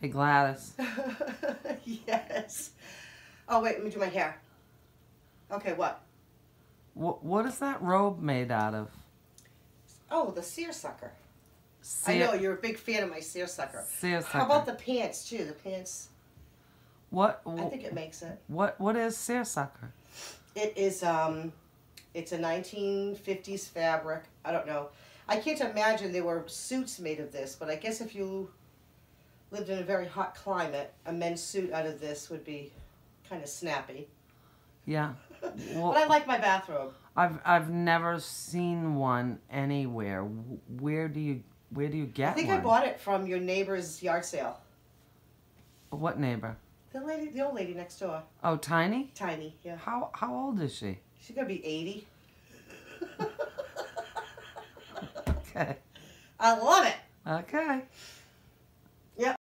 Hey, Gladys. yes. Oh, wait, let me do my hair. Okay, what? What, what is that robe made out of? Oh, the seersucker. Seer, I know, you're a big fan of my seersucker. Seersucker. How about the pants, too? The pants, What, I think it makes it. what, what is seersucker? It is, um, it's a 1950s fabric. I don't know. I can't imagine there were suits made of this, but I guess if you lived in a very hot climate, a men's suit out of this would be kind of snappy. Yeah. But I like my bathrobe. I've, I've never seen one anywhere. Where do you, where do you get I think one? I bought it from your neighbor's yard sale. What neighbor? The lady, the old lady next door, Oh, Tiny? tiny. Yeah, How, how old is she? she's gonna be eighty. Okay. I love it. Okay.